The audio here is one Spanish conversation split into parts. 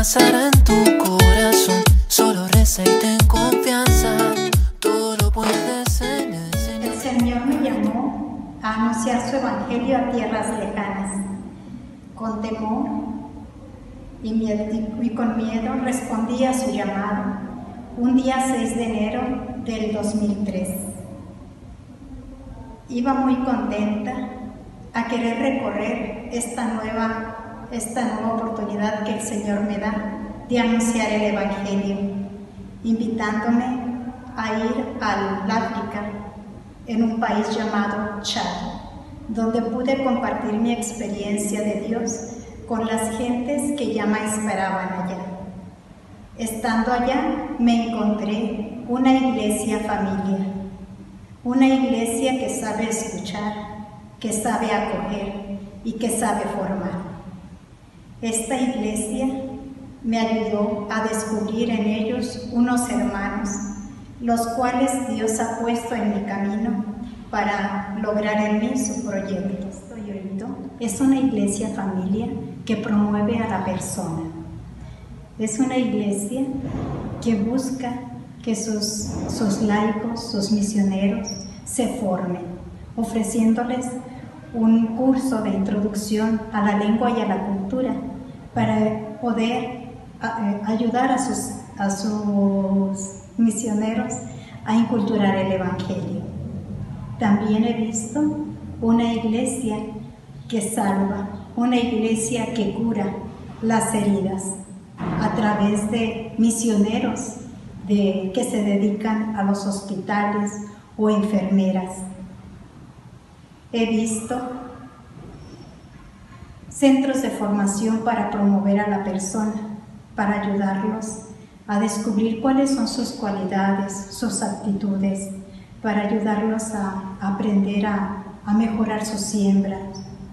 pasará en tu corazón. Solo reza y ten confianza. Todo lo puedes en el Señor. El Señor me llamó a anunciar su evangelio a tierras lejanas. Con temor y, miedo, y con miedo respondí a su llamado. Un día 6 de enero del 2003. Iba muy contenta a querer recorrer esta nueva esta nueva oportunidad que el Señor me da de anunciar el Evangelio, invitándome a ir al África, en un país llamado Chad, donde pude compartir mi experiencia de Dios con las gentes que ya me esperaban allá. Estando allá me encontré una iglesia familia, una iglesia que sabe escuchar, que sabe acoger y que sabe formar. Esta iglesia me ayudó a descubrir en ellos unos hermanos, los cuales Dios ha puesto en mi camino para lograr en mí su proyecto. Es una iglesia familia que promueve a la persona. Es una iglesia que busca que sus, sus laicos, sus misioneros, se formen, ofreciéndoles un curso de introducción a la lengua y a la cultura para poder eh, ayudar a sus, a sus misioneros a inculturar el Evangelio. También he visto una iglesia que salva, una iglesia que cura las heridas a través de misioneros que se dedican a los hospitales o enfermeras. He visto centros de formación para promover a la persona, para ayudarlos a descubrir cuáles son sus cualidades, sus actitudes, para ayudarlos a aprender a, a mejorar sus siembras,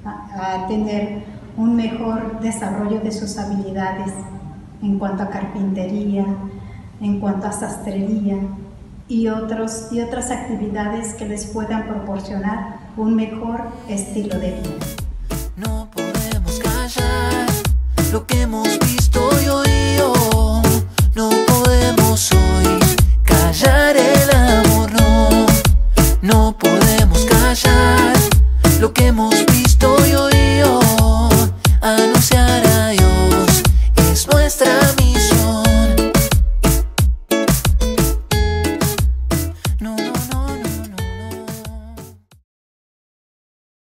a, tener un mejor desarrollo de sus habilidades en cuanto a carpintería, en cuanto a sastrería y, otros, y otras actividades que les puedan proporcionar un mejor estilo de vida.